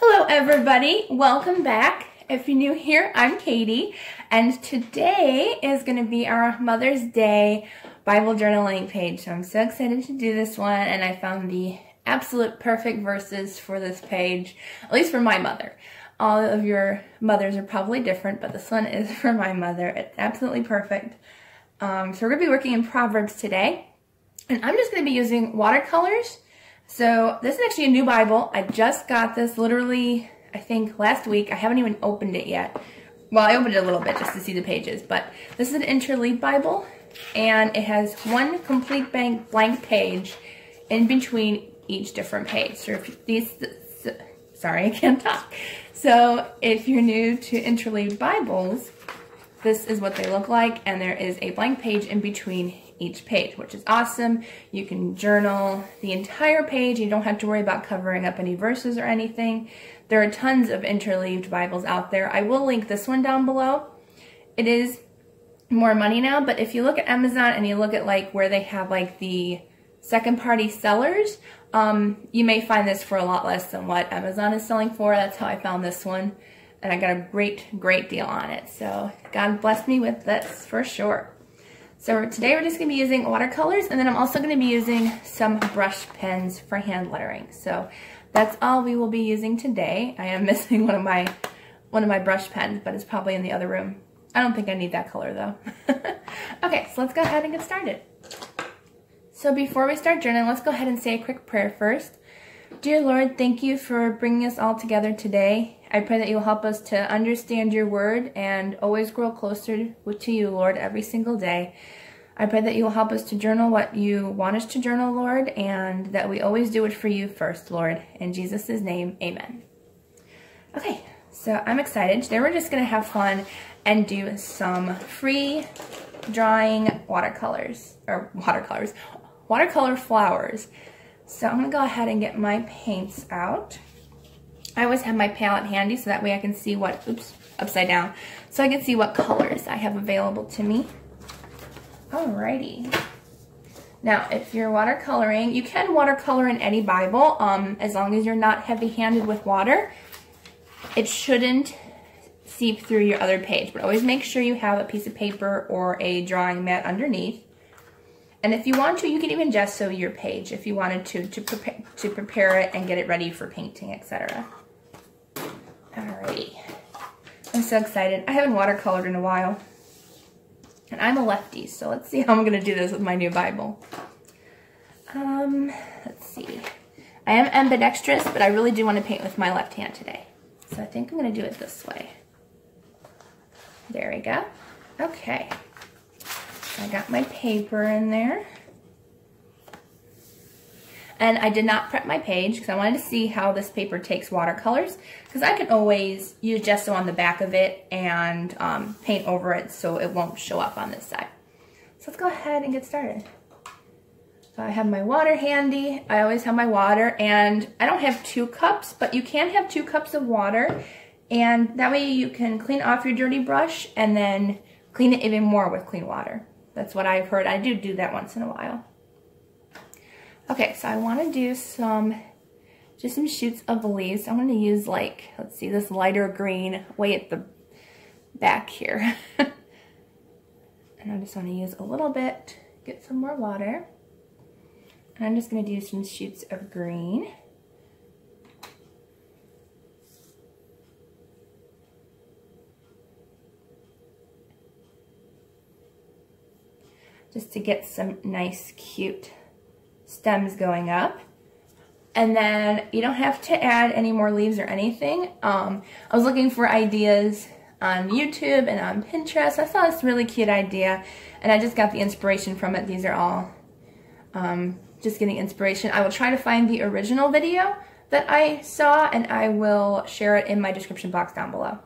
Hello everybody, welcome back. If you're new here, I'm Katie, and today is going to be our Mother's Day Bible journaling page. So I'm so excited to do this one, and I found the absolute perfect verses for this page, at least for my mother. All of your mothers are probably different, but this one is for my mother. It's absolutely perfect. Um, so we're going to be working in Proverbs today, and I'm just going to be using watercolors so this is actually a new Bible. I just got this literally, I think, last week. I haven't even opened it yet. Well, I opened it a little bit just to see the pages, but this is an interleaf Bible, and it has one complete blank, blank page in between each different page. So if these, sorry, I can't talk. So if you're new to interleaf Bibles, this is what they look like, and there is a blank page in between each page, which is awesome. You can journal the entire page. You don't have to worry about covering up any verses or anything. There are tons of interleaved Bibles out there. I will link this one down below. It is more money now, but if you look at Amazon and you look at like where they have like the second party sellers, um, you may find this for a lot less than what Amazon is selling for. That's how I found this one. And I got a great, great deal on it. So God bless me with this for sure. So today we're just going to be using watercolors and then I'm also going to be using some brush pens for hand lettering. So that's all we will be using today. I am missing one of my one of my brush pens, but it's probably in the other room. I don't think I need that color though. okay, so let's go ahead and get started. So before we start journaling, let's go ahead and say a quick prayer first. Dear Lord, thank you for bringing us all together today. I pray that you will help us to understand your word and always grow closer to you, Lord, every single day. I pray that you will help us to journal what you want us to journal, Lord, and that we always do it for you first, Lord. In Jesus' name, amen. Okay, so I'm excited. Today we're just going to have fun and do some free drawing watercolors, or watercolors, watercolor flowers. So I'm going to go ahead and get my paints out. I always have my palette handy so that way I can see what, oops, upside down, so I can see what colors I have available to me. Alrighty. Now, if you're watercoloring, you can watercolor in any Bible, um, as long as you're not heavy-handed with water. It shouldn't seep through your other page, but always make sure you have a piece of paper or a drawing mat underneath. And if you want to, you can even gesso your page if you wanted to, to, prepare, to prepare it and get it ready for painting, etc. Alrighty. I'm so excited. I haven't watercolored in a while. And I'm a lefty, so let's see how I'm going to do this with my new Bible. Um, let's see. I am ambidextrous, but I really do want to paint with my left hand today. So I think I'm going to do it this way. There we go. Okay. I got my paper in there. And I did not prep my page because I wanted to see how this paper takes watercolors because I can always use gesso on the back of it and um, paint over it so it won't show up on this side. So let's go ahead and get started. So I have my water handy. I always have my water and I don't have two cups, but you can have two cups of water and that way you can clean off your dirty brush and then clean it even more with clean water. That's what I've heard. I do do that once in a while. Okay, so I want to do some, just some shoots of leaves. I'm going to use like, let's see, this lighter green way at the back here. and I just want to use a little bit, get some more water. And I'm just going to do some shoots of green. just to get some nice, cute stems going up. And then you don't have to add any more leaves or anything. Um, I was looking for ideas on YouTube and on Pinterest. I saw this really cute idea and I just got the inspiration from it. These are all um, just getting inspiration. I will try to find the original video that I saw and I will share it in my description box down below.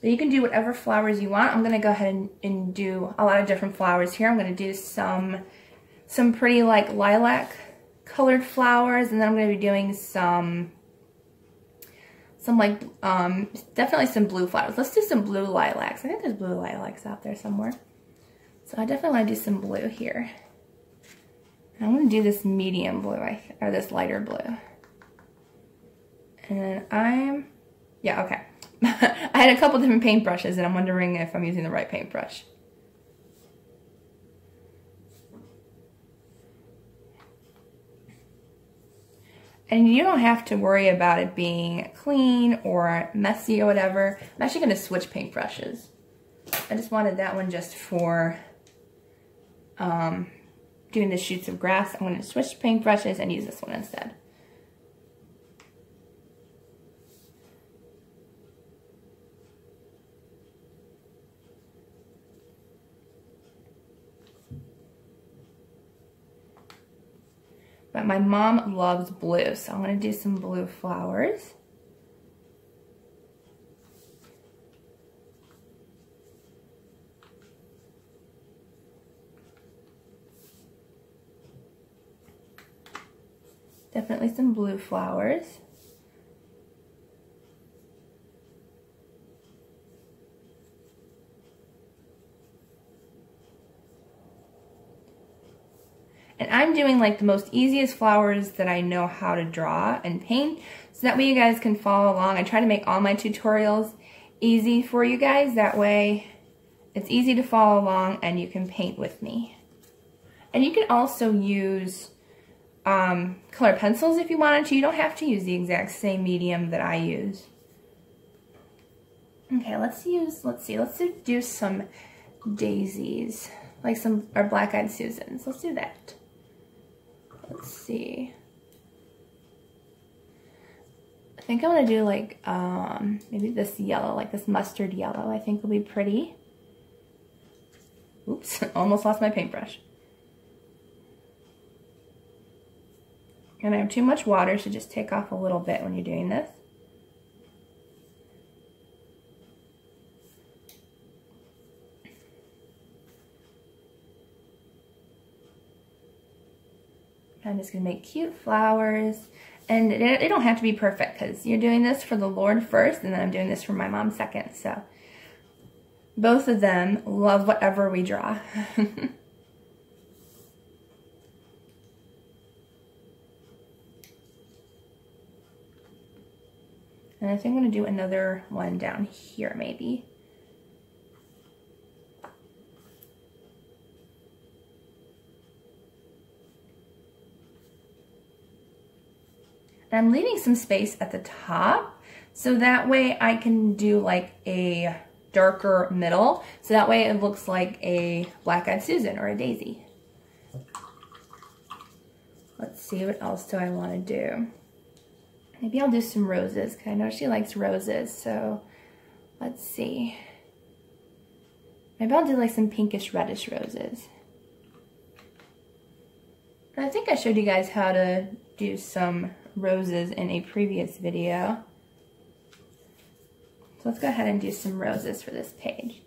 But you can do whatever flowers you want. I'm going to go ahead and, and, do a lot of different flowers here. I'm going to do some, some pretty like lilac colored flowers. And then I'm going to be doing some, some like, um, definitely some blue flowers. Let's do some blue lilacs. I think there's blue lilacs out there somewhere. So I definitely want to do some blue here. I'm going to do this medium blue, or this lighter blue. And I'm, yeah, okay. I had a couple different paintbrushes and I'm wondering if I'm using the right paintbrush. And you don't have to worry about it being clean or messy or whatever. I'm actually going to switch paintbrushes. I just wanted that one just for um, doing the shoots of grass. I'm going to switch paintbrushes and use this one instead. But my mom loves blue, so I'm going to do some blue flowers. Definitely some blue flowers. And I'm doing like the most easiest flowers that I know how to draw and paint. So that way you guys can follow along. I try to make all my tutorials easy for you guys. That way it's easy to follow along and you can paint with me. And you can also use um, color pencils if you wanted to. You don't have to use the exact same medium that I use. Okay, let's use, let's see, let's do some daisies, like some, or black-eyed Susans. Let's do that. Let's see. I think I'm gonna do like, um, maybe this yellow, like this mustard yellow, I think will be pretty. Oops, almost lost my paintbrush. And I have too much water, so just take off a little bit when you're doing this. I'm just going to make cute flowers. And it, it don't have to be perfect because you're doing this for the Lord first and then I'm doing this for my mom second. So both of them love whatever we draw. And I think I'm going to do another one down here maybe. And I'm leaving some space at the top so that way I can do like a darker middle. So that way it looks like a black-eyed Susan or a daisy. Let's see, what else do I want to do? Maybe I'll do some roses because I know she likes roses. So let's see. Maybe I'll do like some pinkish reddish roses. I think I showed you guys how to do some roses in a previous video. So let's go ahead and do some roses for this page.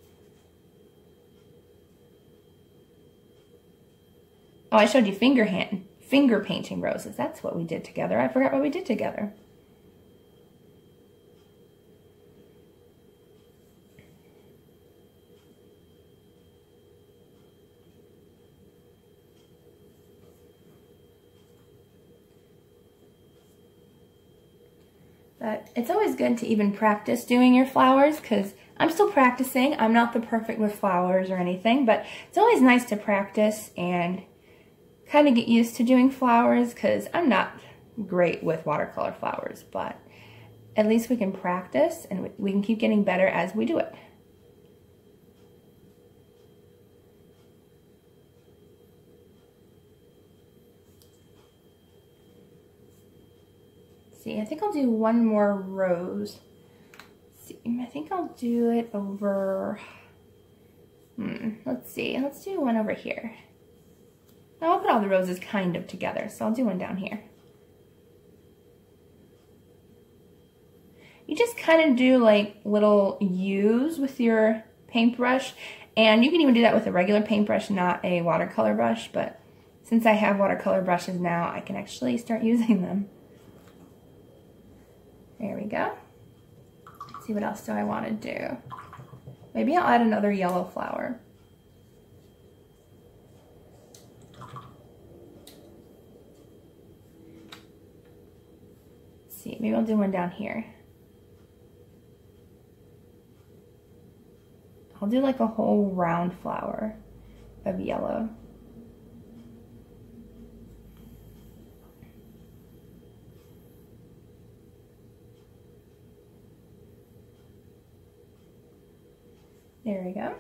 Oh, I showed you finger hand, finger painting roses. That's what we did together. I forgot what we did together. But it's always good to even practice doing your flowers because I'm still practicing. I'm not the perfect with flowers or anything, but it's always nice to practice and kind of get used to doing flowers because I'm not great with watercolor flowers, but at least we can practice and we can keep getting better as we do it. See, I think I'll do one more rose. Let's see, I think I'll do it over, hmm, let's see, let's do one over here. Now I'll put all the roses kind of together, so I'll do one down here. You just kind of do like little U's with your paintbrush, and you can even do that with a regular paintbrush, not a watercolor brush, but since I have watercolor brushes now, I can actually start using them. There we go. Let's see what else do I want to do. Maybe I'll add another yellow flower. see, maybe I'll do one down here. I'll do like a whole round flower of yellow. There we go.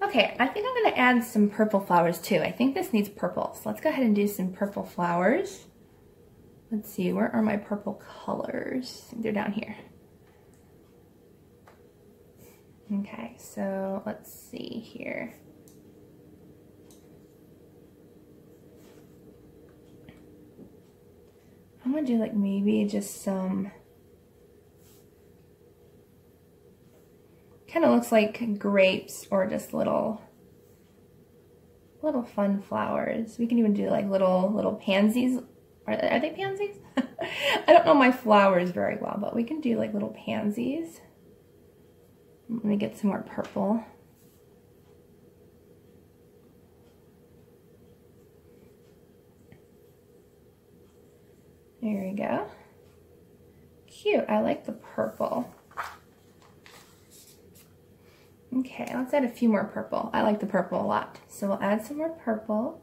Okay, I think I'm gonna add some purple flowers too. I think this needs purple. So let's go ahead and do some purple flowers. Let's see, where are my purple colors? They're down here. Okay, so let's see here. I'm gonna do like maybe just some, kind of looks like grapes or just little, little fun flowers. We can even do like little, little pansies. Are, are they pansies? I don't know my flowers very well, but we can do like little pansies. Let me get some more purple. There we go. Cute, I like the purple. Okay, let's add a few more purple. I like the purple a lot. So we'll add some more purple.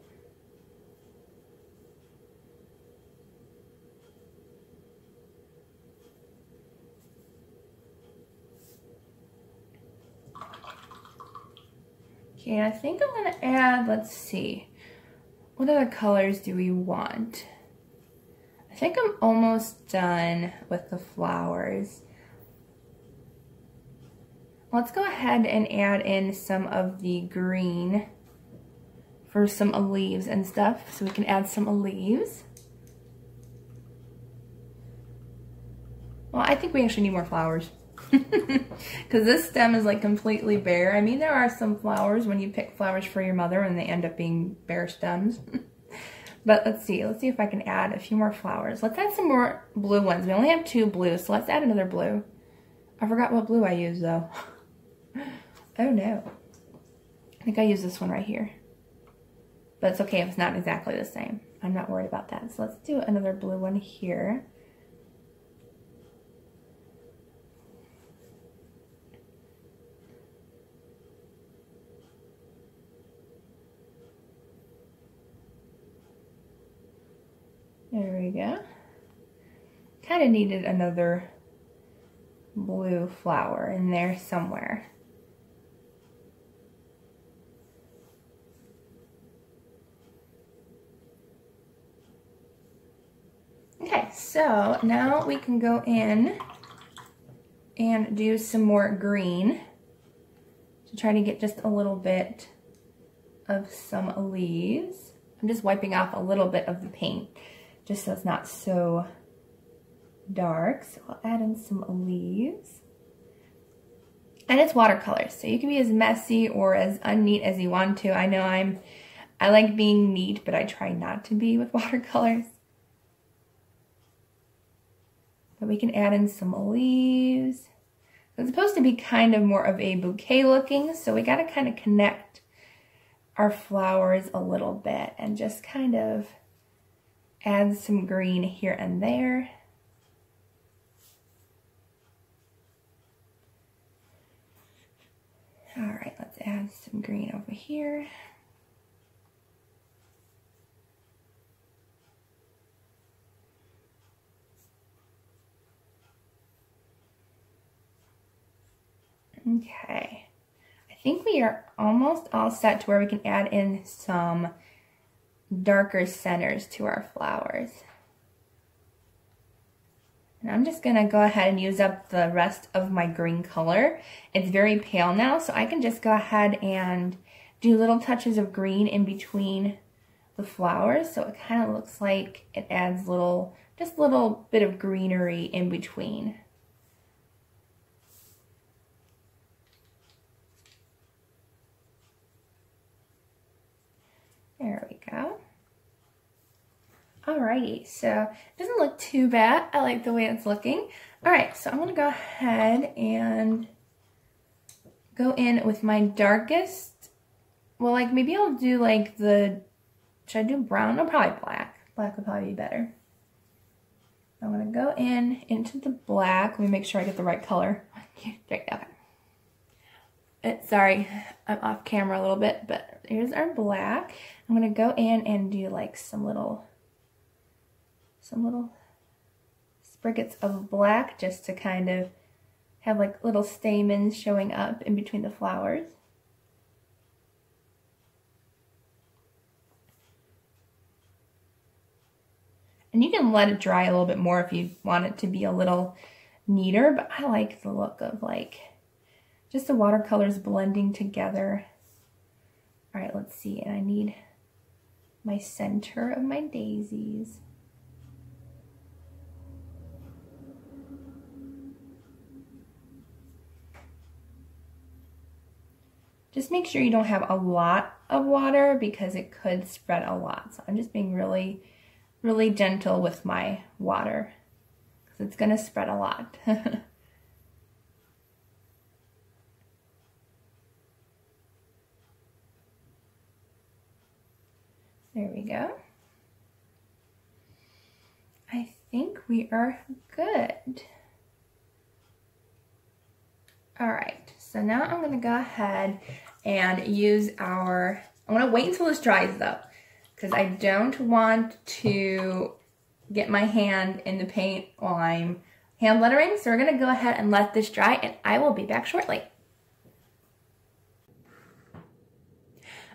Okay, I think I'm gonna add, let's see, what other colors do we want? I think I'm almost done with the flowers. Let's go ahead and add in some of the green for some leaves and stuff. So we can add some leaves. Well, I think we actually need more flowers because this stem is like completely bare. I mean, there are some flowers when you pick flowers for your mother and they end up being bare stems. but let's see, let's see if I can add a few more flowers. Let's add some more blue ones. We only have two blues, so let's add another blue. I forgot what blue I used though. oh no. I think I use this one right here. But it's okay if it's not exactly the same. I'm not worried about that. So let's do another blue one here. There we go. Kind of needed another blue flower in there somewhere. Okay, so now we can go in and do some more green to try to get just a little bit of some leaves. I'm just wiping off a little bit of the paint just so it's not so dark. So I'll add in some leaves. And it's watercolor, so you can be as messy or as unneat as you want to. I know I'm, I like being neat, but I try not to be with watercolors. But we can add in some leaves. It's supposed to be kind of more of a bouquet looking, so we got to kind of connect our flowers a little bit and just kind of add some green here and there. All right, let's add some green over here. Okay, I think we are almost all set to where we can add in some darker centers to our flowers. And I'm just to go ahead and use up the rest of my green color. It's very pale now, so I can just go ahead and do little touches of green in between the flowers. So it kind of looks like it adds little, just a little bit of greenery in between. There we go. Alrighty, so it doesn't look too bad. I like the way it's looking. Alright, so I'm going to go ahead and go in with my darkest, well, like maybe I'll do like the, should I do brown? No, probably black. Black would probably be better. I'm gonna go in into the black. Let me make sure I get the right color. Okay. It, uh, sorry, I'm off camera a little bit, but here's our black. I'm gonna go in and do like some little, some little spriggets of black just to kind of have like little stamens showing up in between the flowers. And you can let it dry a little bit more if you want it to be a little neater, but I like the look of like just the watercolors blending together. All right, let's see. And I need my center of my daisies. Just make sure you don't have a lot of water because it could spread a lot. So I'm just being really really gentle with my water because it's going to spread a lot. there we go. I think we are good. All right, so now I'm gonna go ahead and use our, I'm gonna wait until this dries though because I don't want to get my hand in the paint while I'm hand lettering. So we're to go ahead and let this dry and I will be back shortly.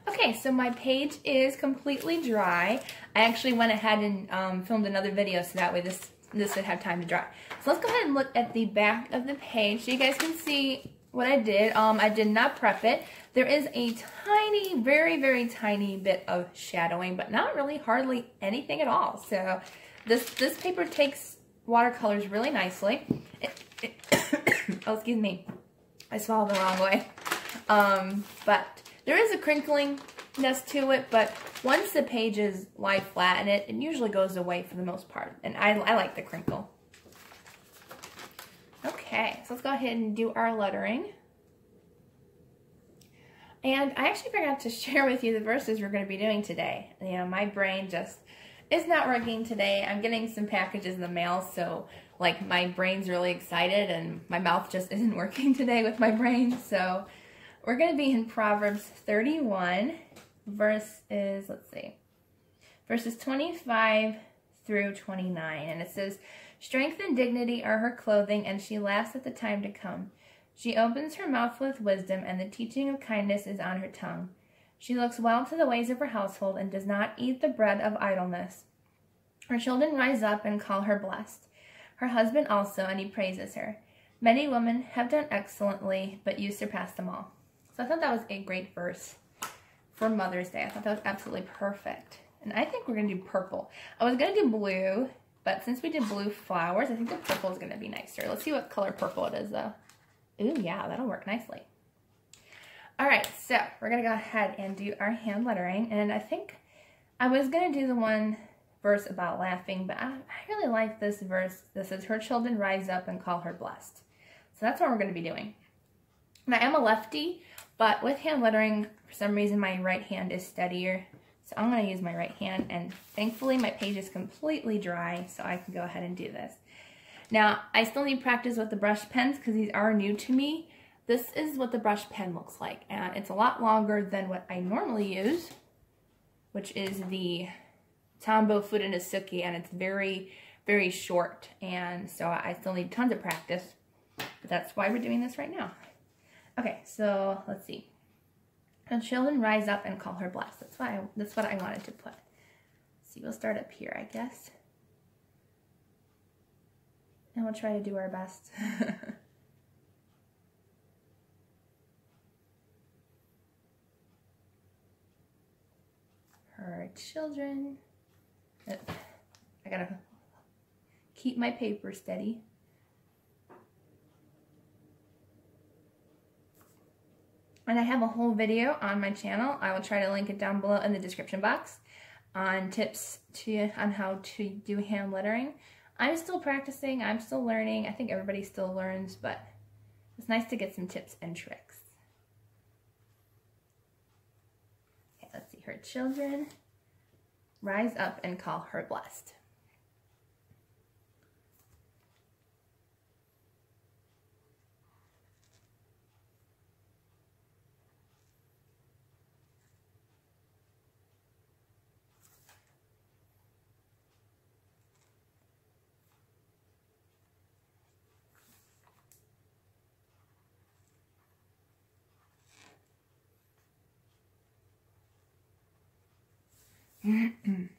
Okay, so my page is completely dry. I actually went ahead and um, filmed another video so that way this, this would have time to dry. So let's go ahead and look at the back of the page so you guys can see what I did. Um, I did not prep it. There is a tiny, very, very tiny bit of shadowing, but not really hardly anything at all. So this, this paper takes watercolors really nicely. It, it oh, excuse me. I swallowed the wrong way. Um, but there is a crinklingness to it, but once the pages lie flat in it, it usually goes away for the most part. And I, I like the crinkle. Okay, so let's go ahead and do our lettering. And I actually forgot to share with you the verses we're going to be doing today. You know, my brain just is not working today. I'm getting some packages in the mail, so like my brain's really excited and my mouth just isn't working today with my brain. So we're going to be in Proverbs 31, verse is, let's see, verses 25 through 29. And it says, Strength and dignity are her clothing, and she laughs at the time to come. She opens her mouth with wisdom, and the teaching of kindness is on her tongue. She looks well to the ways of her household and does not eat the bread of idleness. Her children rise up and call her blessed. Her husband also, and he praises her. Many women have done excellently, but you surpass them all. So I thought that was a great verse for Mother's Day. I thought that was absolutely perfect. And I think we're going to do purple. I was going to do blue, but since we did blue flowers, I think the purple is going to be nicer. Let's see what color purple it is, though. Ooh, yeah, that'll work nicely. All right, so we're going to go ahead and do our hand lettering. And I think I was going to do the one verse about laughing, but I, I really like this verse. This is, her children rise up and call her blessed. So that's what we're going to be doing. And I am a lefty, but with hand lettering, for some reason my right hand is steadier. So I'm going to use my right hand, and thankfully my page is completely dry, so I can go ahead and do this. Now, I still need practice with the brush pens because these are new to me. This is what the brush pen looks like, and it's a lot longer than what I normally use, which is the Tombow Fudenosuke, and it's very, very short, and so I still need tons of practice, but that's why we're doing this right now. Okay, so let's see. And children rise up and call her blessed. That's why I, that's what I wanted to put. See, we'll start up here, I guess. And we'll try to do our best. Her children. I gotta keep my paper steady. And I have a whole video on my channel. I will try to link it down below in the description box on tips to on how to do hand lettering. I'm still practicing, I'm still learning. I think everybody still learns, but it's nice to get some tips and tricks. Okay, let's see. Her children rise up and call her blessed. ね。うん。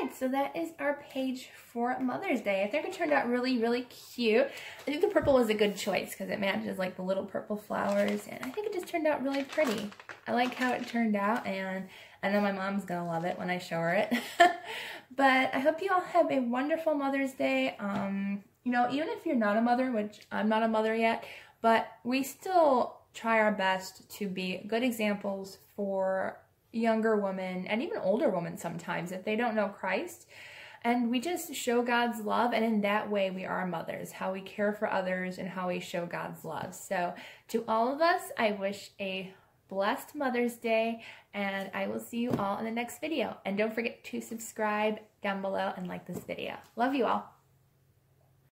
Right, so that is our page for Mother's Day. I think it turned out really, really cute. I think the purple was a good choice because it matches like the little purple flowers and I think it just turned out really pretty. I like how it turned out and I know my mom's to love it when I show her it. but I hope you all have a wonderful Mother's Day. Um, you know, even if you're not a mother, which I'm not a mother yet, but we still try our best to be good examples for younger women and even older women sometimes if they don't know Christ. And we just show God's love, and in that way, we are mothers, how we care for others and how we show God's love. So, to all of us, I wish a blessed Mother's Day, and I will see you all in the next video. And don't forget to subscribe down below and like this video. Love you all.